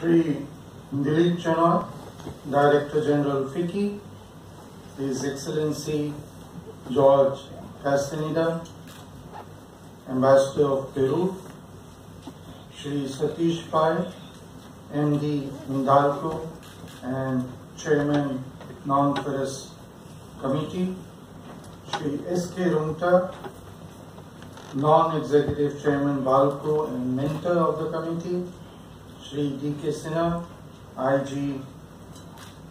Shri Dilip Chenoy, Director General FICCI, His Excellency George Castaneda, Ambassador of Peru, Shri Satish Pai, MD Hindalco and Chairman Non-Ferrous Committee, Shri S.K. Roongta, Non-Executive Chairman Balco and Mentor of the committee, Shri D.K. Sinha, IG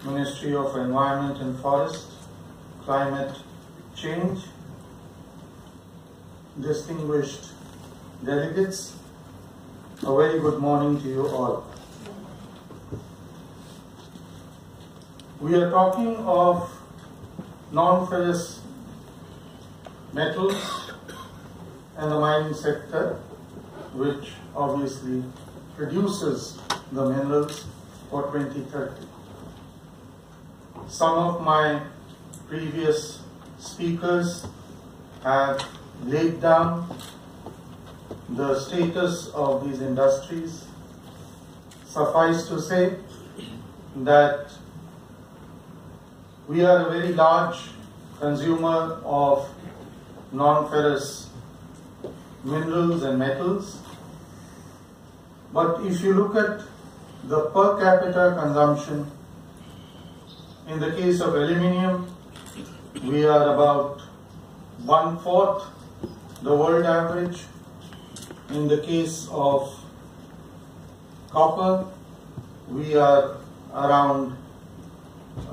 Ministry of Environment and Forest, Climate Change, distinguished delegates, a very good morning to you all. We are talking of non-ferrous metals and the mining sector, which obviously produces the minerals for 2030. Some of my previous speakers have laid down the status of these industries. Suffice to say that we are a very large consumer of non-ferrous minerals and metals. But if you look at the per capita consumption, in the case of aluminium, we are about one fourth the world average. In the case of copper, we are around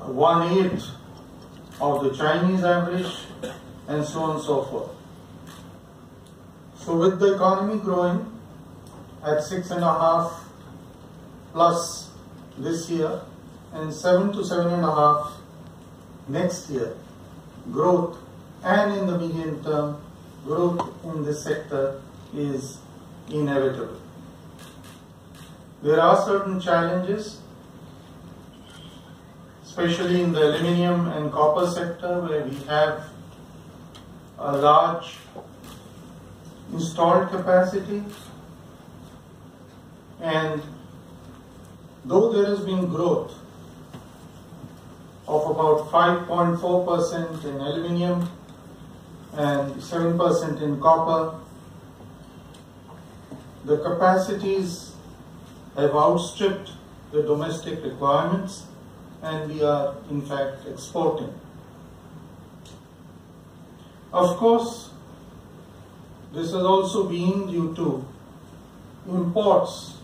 one eighth of the Chinese average, and so on and so forth. So, with the economy growing at six and a half plus this year, and seven to seven and a half next year, growth and in the medium term, growth in this sector is inevitable. There are certain challenges, especially in the aluminium and copper sector, where we have a large installed capacity and though there has been growth of about 5.4% in aluminium and 7% in copper, the capacities have outstripped the domestic requirements and we are in fact exporting. Of course, this has also been due to imports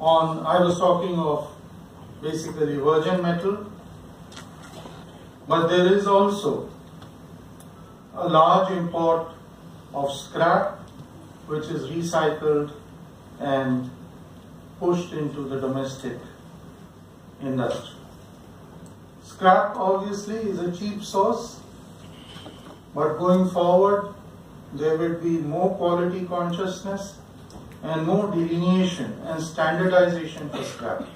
on, I was talking of basically virgin metal, but there is also a large import of scrap which is recycled and pushed into the domestic industry. Scrap obviously is a cheap source, but going forward there will be more quality consciousness and more delineation and standardization for scrap.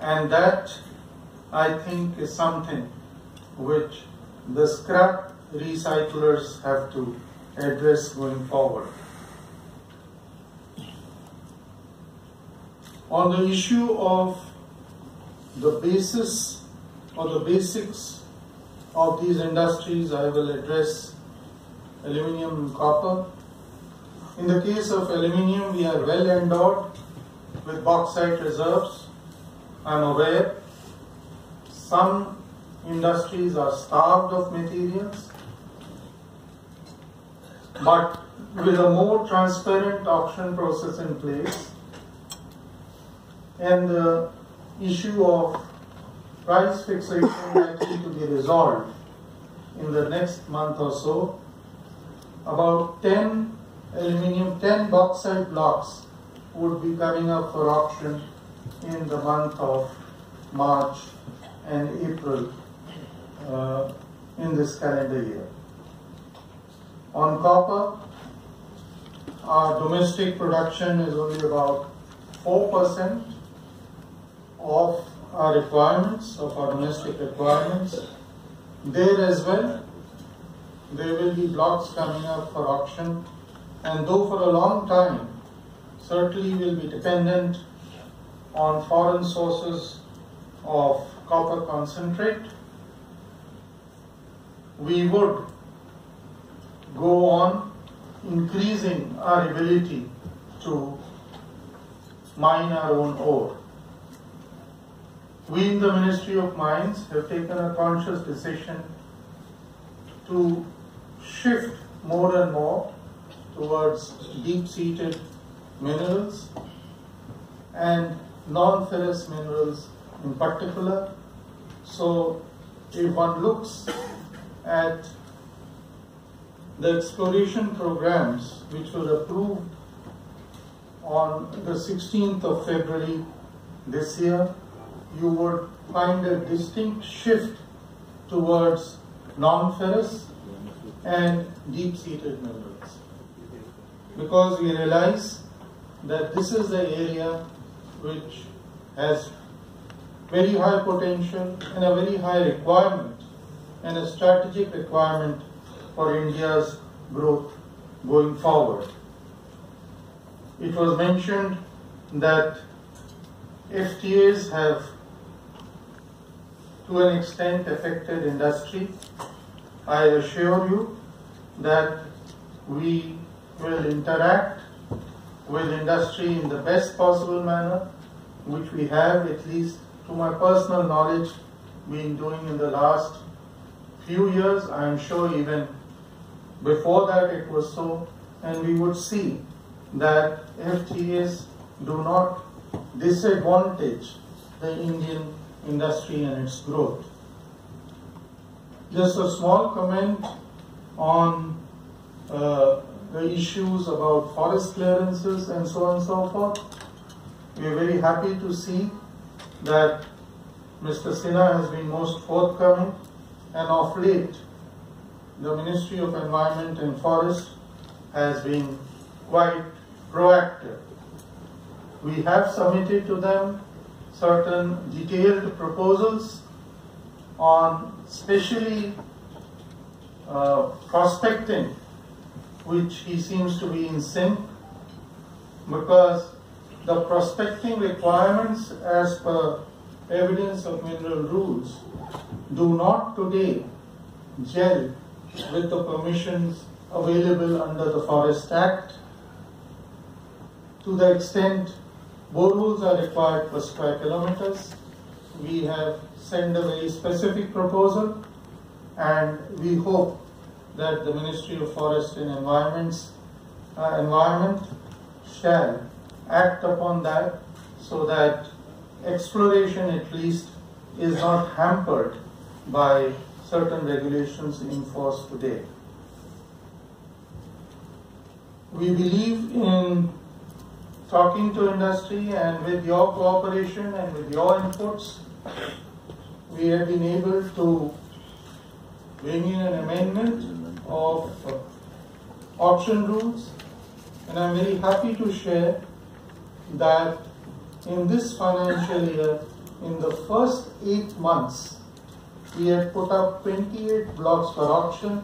And that I think is something which the scrap recyclers have to address going forward. On the issue of the basis or the basics of these industries, I will address aluminium and copper. In the case of aluminium, we are well endowed with bauxite reserves. I am aware some industries are starved of materials, but with a more transparent auction process in place and the issue of price fixation likely to be resolved in the next month or so, about 10 aluminium, 10 bauxite blocks would be coming up for auction in the month of March and April uh, in this calendar year. On copper, our domestic production is only about 4% of our requirements, of our domestic requirements. There as well, there will be blocks coming up for auction. And though for a long time certainly will be dependent on foreign sources of copper concentrate. We would go on increasing our ability to mine our own ore. We in the Ministry of Mines have taken a conscious decision to shift more and more towards deep-seated minerals and non-ferrous minerals in particular. So if one looks at the exploration programs which were approved on the 16th of February this year, you would find a distinct shift towards non-ferrous and deep-seated minerals. Because we realize that this is the area which has very high potential and a very high requirement and a strategic requirement for India's growth going forward. It was mentioned that FTAs have to an extent affected industry. I assure you that we will interact with industry in the best possible manner, which we have, at least to my personal knowledge, been doing in the last few years. I am sure even before that it was so, and we would see that FTAs do not disadvantage the Indian industry and its growth. Just a small comment on uh, the issues about forest clearances and so on and so forth. We are very happy to see that Mr. Sinha has been most forthcoming and of late the Ministry of Environment and Forest has been quite proactive. We have submitted to them certain detailed proposals on specially uh, prospecting, which he seems to be in sync, because the prospecting requirements as per evidence of mineral rules do not today gel with the permissions available under the Forest Act to the extent boreholes are required per square kilometers. We have sent a very specific proposal and we hope that the Ministry of Forest and Environments, uh, Environment shall act upon that so that exploration at least is not hampered by certain regulations in force today. We believe in talking to industry and with your cooperation and with your inputs, we have been able to bring in an amendment of uh, auction rules and I'm very happy to share that in this financial year, in the first eight months, we had put up 28 blocks for auction.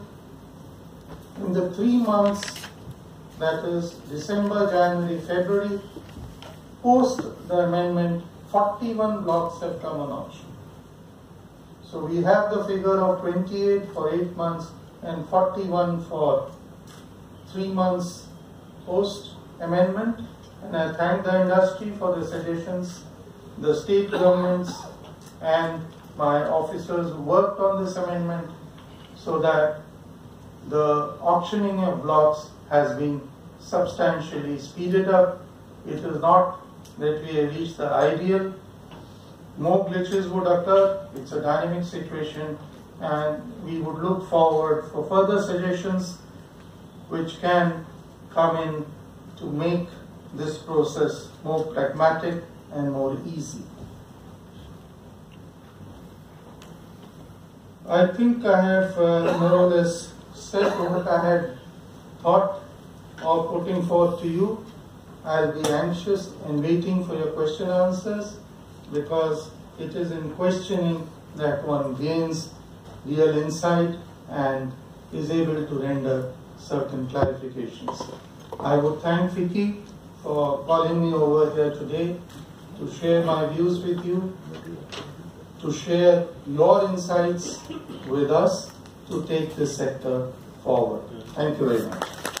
In the three months that is December, January, February, post the amendment, 41 blocks have come on auction. So we have the figure of 28 for 8 months and 41 for 3 months post amendment. And I thank the industry for the suggestions, the state governments and my officers worked on this amendment so that the auctioning of blocks has been substantially speeded up. It is not that we have reached the ideal. More glitches would occur. It's a dynamic situation and we would look forward for further suggestions which can come in to make this process more pragmatic and more easy. I think I have uh, more or less said what I had thought of putting forth to you. I'll be anxious and waiting for your question answers because it is in questioning that one gains real insight and is able to render certain clarifications. I would thank FICCI for calling me over here today to share my views with you, to share your insights with us to take this sector forward. Thank you very much.